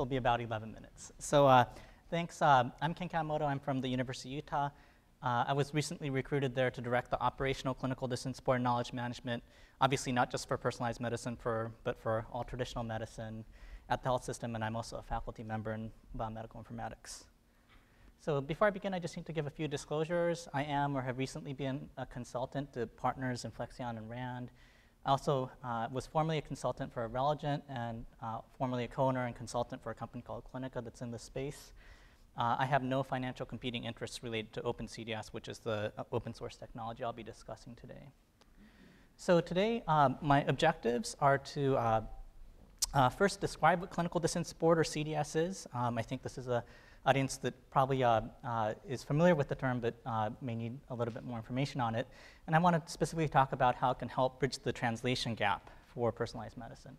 will be about 11 minutes. So uh, thanks. Uh, I'm Ken Kawamoto. I'm from the University of Utah. Uh, I was recently recruited there to direct the operational clinical decision support knowledge management, obviously not just for personalized medicine, for, but for all traditional medicine at the health system, and I'm also a faculty member in biomedical informatics. So before I begin, I just need to give a few disclosures. I am or have recently been a consultant to partners in Inflexxion and RAND. I also uh, was formerly a consultant for Religent and uh, formerly a co-owner and consultant for a company called Clinica that's in this space. Uh, I have no financial competing interests related to OpenCDS, which is the uh, open source technology I'll be discussing today. So today, um, my objectives are to uh, uh, first describe what clinical decision support or CDS is. Um, I think this is a audience that probably uh, uh, is familiar with the term but uh, may need a little bit more information on it. And I want to specifically talk about how it can help bridge the translation gap for personalized medicine.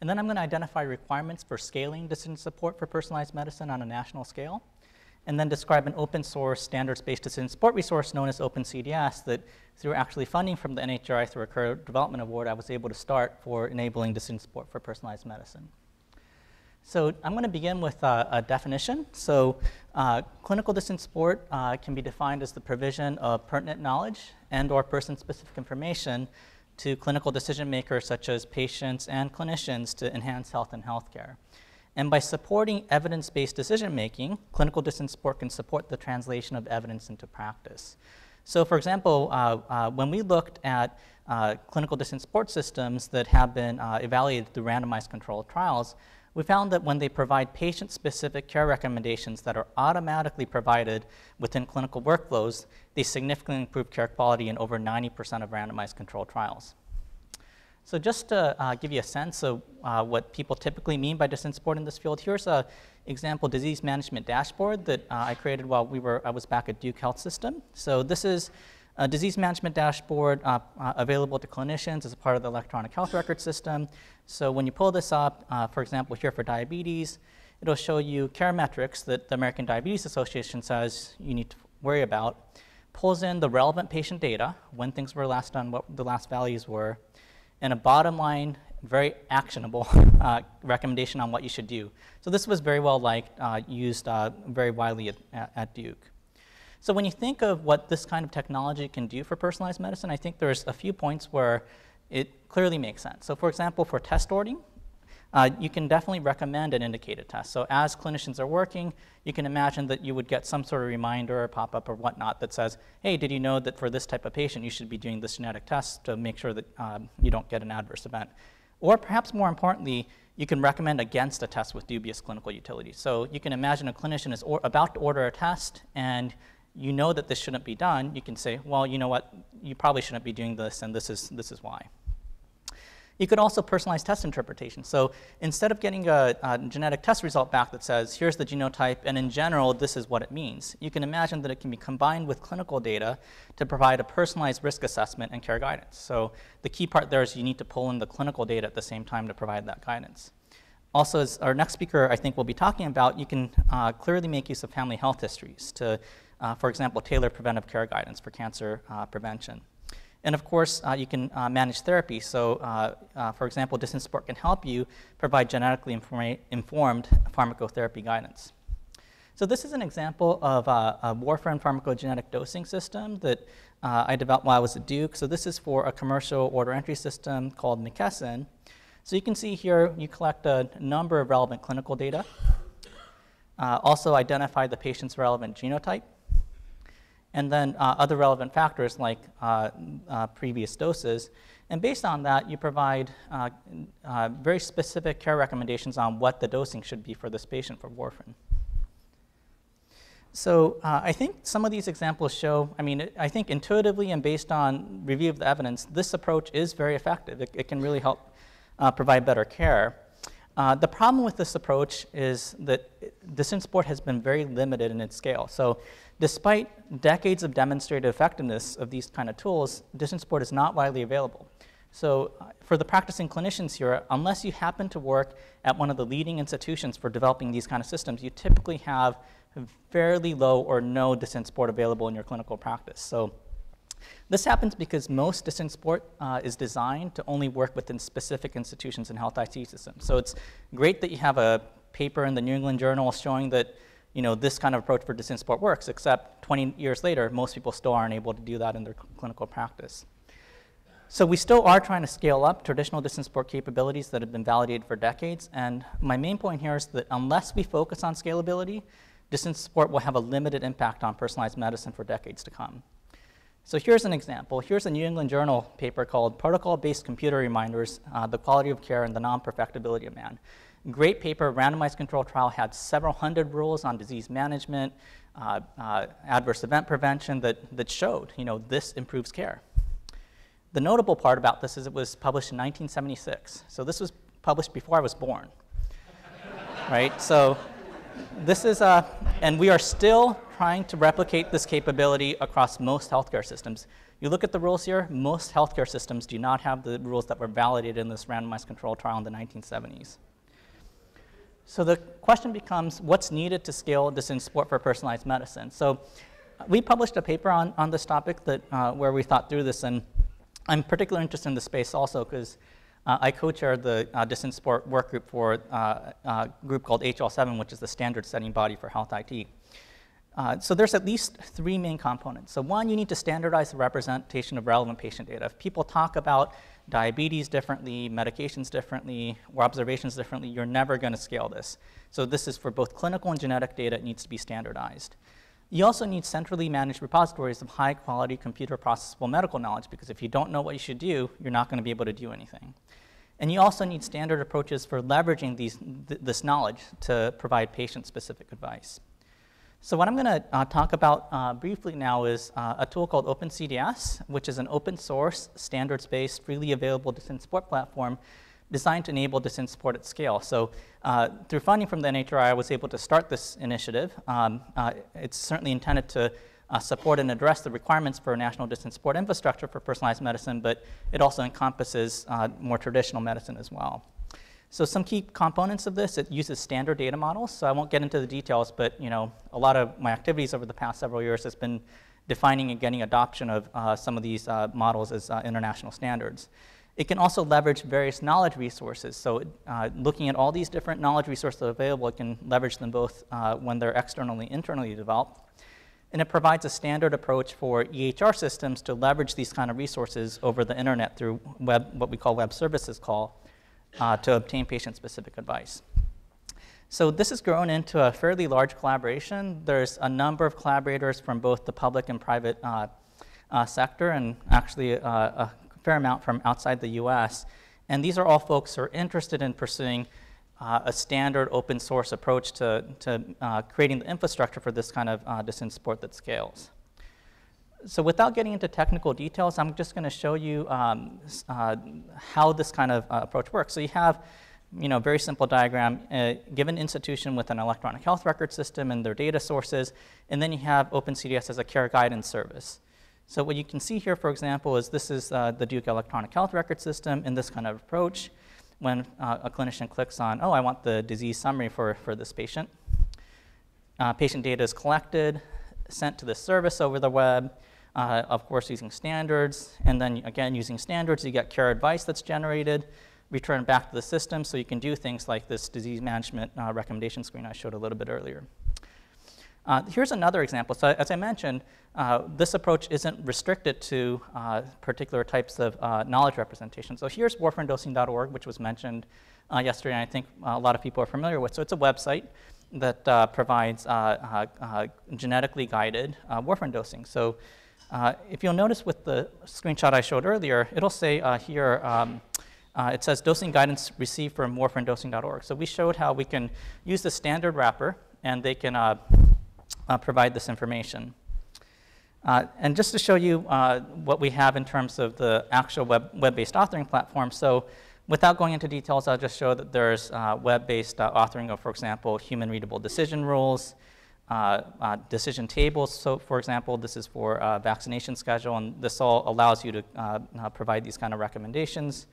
And then I'm going to identify requirements for scaling decision support for personalized medicine on a national scale. And then describe an open source standards-based decision support resource known as OpenCDS that through actually funding from the NHGRI through a career development award, I was able to start for enabling decision support for personalized medicine. So I'm going to begin with uh, a definition. So uh, clinical decision support uh, can be defined as the provision of pertinent knowledge and or person-specific information to clinical decision makers such as patients and clinicians to enhance health and healthcare. And by supporting evidence-based decision making, clinical decision support can support the translation of evidence into practice. So for example, uh, uh, when we looked at clinical decision support systems that have been evaluated through randomized controlled trials, we found that when they provide patient-specific care recommendations that are automatically provided within clinical workflows, they significantly improve care quality in over 90% of randomized controlled trials. So just to uh, give you a sense of uh, what people typically mean by decision support in this field, here's an example disease management dashboard that uh, I created while we were, I was back at Duke Health System. So this is a disease management dashboard uh, uh, available to clinicians as a part of the electronic health record system. So when you pull this up, uh, for example, here for diabetes, it'll show you care metrics that the American Diabetes Association says you need to worry about, pulls in the relevant patient data, when things were last done, what the last values were, and a bottom line, very actionable uh, recommendation on what you should do. So this was very well liked, uh, used uh, very widely at, at Duke. So when you think of what this kind of technology can do for personalized medicine, I think there's a few points where it clearly makes sense. So for example, for test ordering, uh, you can definitely recommend an indicated test. So as clinicians are working, you can imagine that you would get some sort of reminder or pop-up or whatnot that says, hey, did you know that for this type of patient, you should be doing this genetic test to make sure that um, you don't get an adverse event. Or perhaps more importantly, you can recommend against a test with dubious clinical utility. So you can imagine a clinician is about to order a test and you know that this shouldn't be done, you can say, well, you know what, you probably shouldn't be doing this, and this is, this is why. You could also personalize test interpretation. So instead of getting a, a, genetic test result back that says, here's the genotype, and in general, this is what it means, you can imagine that it can be combined with clinical data to provide a personalized risk assessment and care guidance. So the key part there is you need to pull in the clinical data at the same time to provide that guidance. Also, as our next speaker I think will be talking about, you can uh, clearly make use of family health histories to uh, for example, tailored preventive care guidance for cancer uh, prevention. And of course, uh, you can uh, manage therapy. So, uh, uh, for example, Decision Support can help you provide genetically informed pharmacotherapy guidance. So this is an example of a warfarin pharmacogenetic dosing system that I developed while I was at Duke. So this is for a commercial order entry system called McKesson. So you can see here you collect a number of relevant clinical data. also identify the patient's relevant genotype and then uh, other relevant factors like uh, uh, previous doses. And based on that, you provide uh, uh, very specific care recommendations on what the dosing should be for this patient for warfarin. So uh, I think some of these examples show, I mean, I think intuitively and based on review of the evidence, this approach is very effective. It, it can really help provide better care. Uh, the problem with this approach is that decision support has been very limited in its scale. So despite decades of demonstrated effectiveness of these kind of tools, decision support is not widely available. So uh, for the practicing clinicians here, unless you happen to work at one of the leading institutions for developing these kind of systems, you typically have fairly low or no decision support available in your clinical practice. So This happens because most decision support uh, is designed to only work within specific institutions and health IT systems. So it's great that you have a paper in the New England Journal showing that you know, this kind of approach for decision support works, except 20 years later, most people still aren't able to do that in their clinical practice. So we still are trying to scale up traditional decision support capabilities that have been validated for decades. And my main point here is that unless we focus on scalability, decision support will have a limited impact on personalized medicine for decades to come. So here's an example. Here's a New England Journal paper called Protocol-Based Computer Reminders, uh, the Quality of Care and the Non-Perfectibility of Man. Great paper, randomized control trial, had several hundred rules on disease management, uh, uh, adverse event prevention that, that showed, you know, this improves care. The notable part about this is it was published in 1976. So this was published before I was born, right? So this is, uh, and we are still trying to replicate this capability across most healthcare systems. You look at the rules here, most healthcare systems do not have the rules that were validated in this randomized control trial in the 1970s. So the question becomes, what's needed to scale this in support for personalized medicine? So we published a paper on, on this topic that, uh, where we thought through this, and I'm particularly interested in the space also because uh, I co-chair the uh, decision support work group for uh, a uh, group called HL7, which is the standard setting body for health IT. Uh, so there's at least three main components. So one, you need to standardize the representation of relevant patient data. If people talk about diabetes differently, medications differently, or observations differently, you're never going to scale this. So this is for both clinical and genetic data, it needs to be standardized. You also need centrally managed repositories of high quality computer processable medical knowledge because if you don't know what you should do, you're not going to be able to do anything. And you also need standard approaches for leveraging these, th this knowledge to provide patient specific advice. So, what I'm going to uh, talk about uh, briefly now is uh, a tool called OpenCDS, which is an open source, standards based, freely available decision support platform designed to enable decision support at scale. So uh, through funding from the NHGRI, I was able to start this initiative. Um, uh, it's certainly intended to uh, support and address the requirements for national decision support infrastructure for personalized medicine, but it also encompasses more traditional medicine as well. So some key components of this, it uses standard data models. So I won't get into the details, but you know, a lot of my activities over the past several years has been defining and getting adoption of uh, some of these uh, models as international standards. It can also leverage various knowledge resources. So uh, looking at all these different knowledge resources available, it can leverage them both uh, when they're externally internally developed. And it provides a standard approach for EHR systems to leverage these kind of resources over the internet through web, what we call web services call, uh, to obtain patient-specific advice. So this has grown into a fairly large collaboration. There's a number of collaborators from both the public and private uh, uh, sector, and actually uh, a fair amount from outside the US. And these are all folks who are interested in pursuing uh, a standard open source approach to, to uh, creating the infrastructure for this kind of decision support that scales. So without getting into technical details, I'm just going to show you um, uh, how this kind of uh, approach works. So you have you know, very simple diagram, uh, given institution with an electronic health record system and their data sources, and then you have OpenCDS as a care guidance service. So what you can see here, for example, is this is uh, the Duke electronic health record system in this kind of approach. When uh, a clinician clicks on, oh, I want the disease summary for, for this patient, patient data is collected, sent to the service over the web, uh, of course using standards, and then again using standards, you get care advice that's generated, returned back to the system so you can do things like this disease management uh, recommendation screen I showed a little bit earlier. Uh, here's another example. So as I mentioned, uh, this approach isn't restricted to uh, particular types of uh, knowledge representation. So here's warfarindosing.org, which was mentioned yesterday, and I think a lot of people are familiar with. So it's a website that provides genetically guided warfarin dosing. So if you'll notice with the screenshot I showed earlier, it'll say here, um, uh, it says dosing guidance received from warfarindosing.org. So we showed how we can use the standard wrapper and they can uh, uh, provide this information. Uh, and just to show you uh, what we have in terms of the actual web, web-based authoring platform, so without going into details, I'll just show that there's uh, web-based uh, authoring of, for example, human-readable decision rules, uh, decision tables. So, for example, this is for vaccination schedule, and this all allows you to provide these kind of recommendations.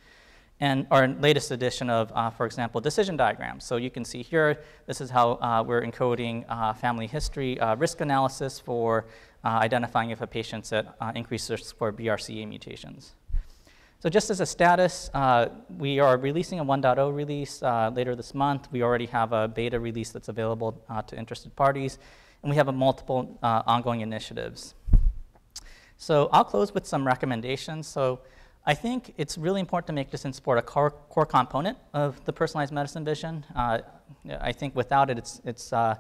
and our latest edition of, uh, for example, decision diagrams. So you can see here, this is how uh, we're encoding uh, family history uh, risk analysis for uh, identifying if a patient's at uh, increased risk for BRCA mutations. So just as a status, we are releasing a 1.0 release later this month. We already have a beta release that's available to interested parties, and we have a multiple ongoing initiatives. So I'll close with some recommendations. So I think it's really important to make decision support a core, core component of the personalized medicine vision. Uh, I think without it, it's, it's uh,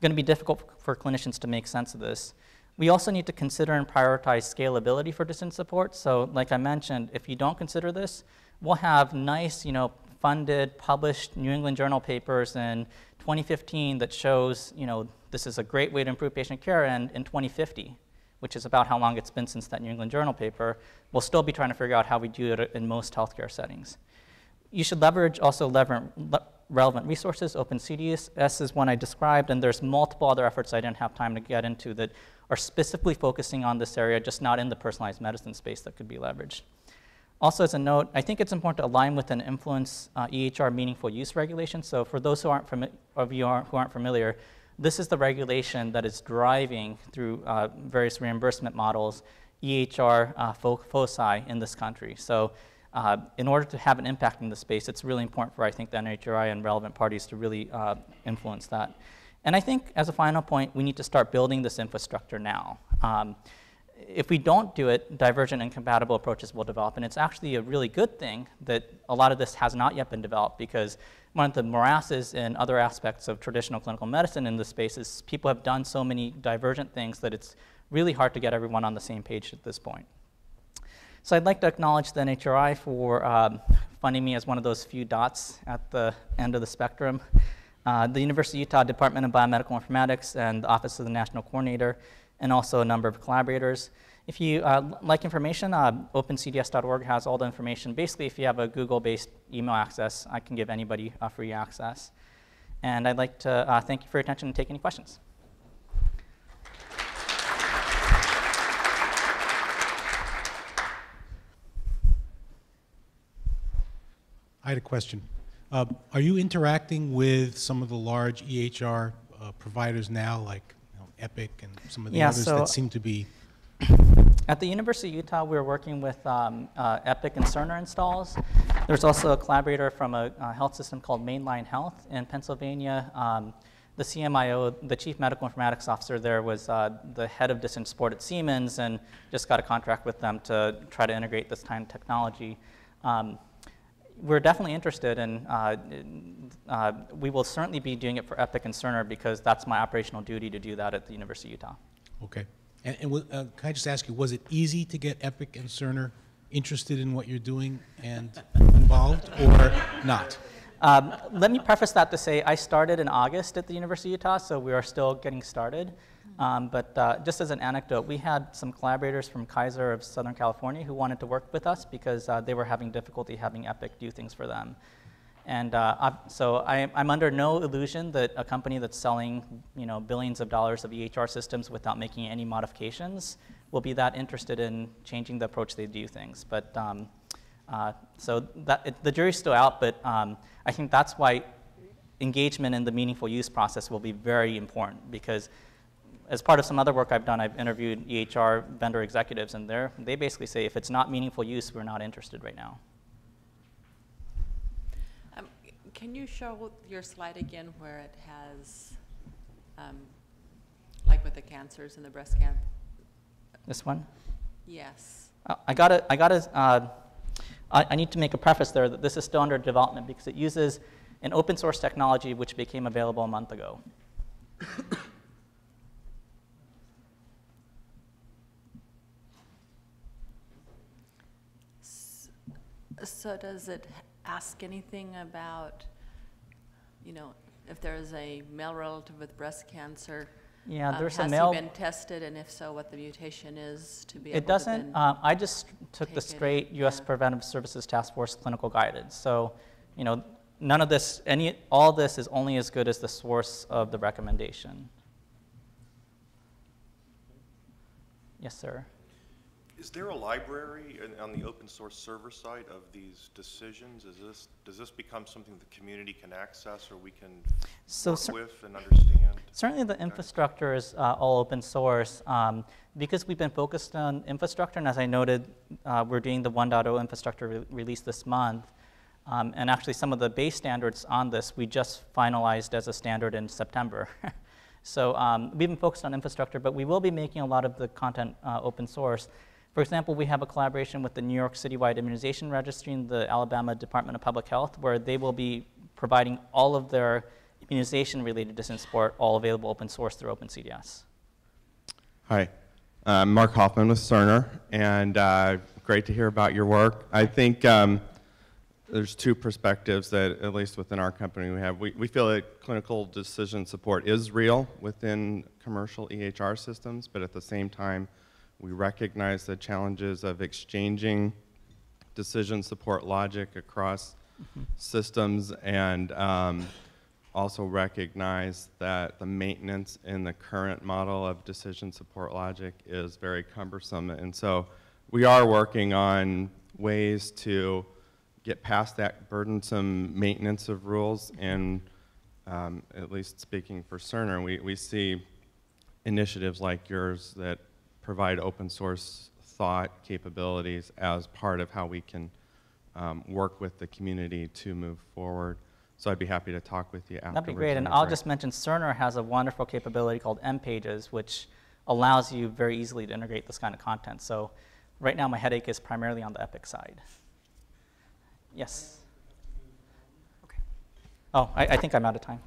going to be difficult for clinicians to make sense of this. We also need to consider and prioritize scalability for decision support. So like I mentioned, if you don't consider this, we'll have nice, you know, funded, published New England Journal papers in 2015 that shows, you know, this is a great way to improve patient care, and in 2050, which is about how long it's been since that New England Journal paper, we'll still be trying to figure out how we do it in most healthcare settings. You should leverage also relevant resources. OpenCDS is one I described, and there's multiple other efforts I didn't have time to get into that are specifically focusing on this area, just not in the personalized medicine space that could be leveraged. Also, as a note, I think it's important to align with and influence uh, EHR meaningful use regulation. So for those who aren't of you who aren't familiar, this is the regulation that is driving through uh, various reimbursement models EHR uh, foci in this country. So uh, in order to have an impact in the space, it's really important for, I think, the NHGRI and relevant parties to really uh, influence that. And I think, as a final point, we need to start building this infrastructure now. Um, if we don't do it, divergent and compatible approaches will develop. And it's actually a really good thing that a lot of this has not yet been developed because one of the morasses in other aspects of traditional clinical medicine in this space is people have done so many divergent things that it's really hard to get everyone on the same page at this point. So I'd like to acknowledge the NHGRI for um, funding me as one of those few dots at the end of the spectrum. Uh, the University of Utah Department of Biomedical Informatics and the Office of the National Coordinator, and also a number of collaborators. If you uh, like information, uh, opencds.org has all the information. Basically, if you have a Google-based email access, I can give anybody free access. And I'd like to uh, thank you for your attention and take any questions. I had a question. Uh, are you interacting with some of the large EHR uh, providers now, like you know, Epic and some of the yeah, others so that seem to be at the University of Utah, we're working with um, uh, Epic and Cerner installs. There's also a collaborator from a, a health system called Main Line Health in Pennsylvania. Um, the CMIO, the chief medical informatics officer there, was uh, the head of decision support at Siemens and just got a contract with them to try to integrate this kind of technology. Um, we're definitely interested in, uh, uh, we will certainly be doing it for Epic and Cerner because that's my operational duty to do that at the University of Utah. Okay. And, and uh, can I just ask you, was it easy to get Epic and Cerner interested in what you're doing and involved, or not? Um, let me preface that to say I started in August at the University of Utah, so we are still getting started. Um, but uh, just as an anecdote, we had some collaborators from Kaiser of Southern California who wanted to work with us because uh, they were having difficulty having Epic do things for them. And uh, so I, am under no illusion that a company that's selling you know, billions of dollars of EHR systems without making any modifications will be that interested in changing the approach they do things. But um, uh, so that, it, the jury's still out, but um, I think that's why engagement in the meaningful use process will be very important because as part of some other work I've done, I've interviewed EHR vendor executives, and they basically say if it's not meaningful use, we're not interested right now. Can you show your slide again where it has, um, like with the cancers and the breast cancer? This one? Yes. Uh, I got to, I got to, uh, I, I need to make a preface there that this is still under development because it uses an open source technology which became available a month ago. So does it ask anything about, you know, if there is a male relative with breast cancer? Yeah, um, there's a male. Has he been tested, and if so, what the mutation is to be able It doesn't. Um, I just took the take it, straight U.S. yeah. Preventive Services Task Force clinical guidance. So, you know, none of this, any, all this is only as good as the source of the recommendation. Yes, sir. Is there a library in- on the open source server side of these decisions? Is this, does this become something the community can access or we can So work cer- with and understand? Certainly, the infrastructure is uh, all open source. Um, because we've been focused on infrastructure, and as I noted, uh, we're doing the 1.0 infrastructure re- release this month. Um, and actually, some of the base standards on this we just finalized as a standard in September. so um, we've been focused on infrastructure, but we will be making a lot of the content uh, open source. For example, we have a collaboration with the New York Citywide Immunization Registry and the Alabama Department of Public Health, where they will be providing all of their immunization-related decision support, all available open source through OpenCDS. Hi, I'm Mark Hoffman with Cerner, and uh, great to hear about your work. I think um, there's two perspectives that, at least within our company, we have. We, we feel that clinical decision support is real within commercial EHR systems, but at the same time, we recognize the challenges of exchanging decision support logic across systems and um, also recognize that the maintenance in the current model of decision support logic is very cumbersome. And so we are working on ways to get past that burdensome maintenance of rules. And um, at least speaking for Cerner, we, we see initiatives like yours that provide open source thought capabilities as part of how we can um, work with the community to move forward. So I'd be happy to talk with you afterwards. That'd be great. And I'll I- just mention Cerner has a wonderful capability called MPages, which allows you very easily to integrate this kind of content. So right now, my headache is primarily on the Epic side. Yes. Okay. Oh, I, I think I'm out of time.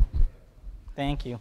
Thank you.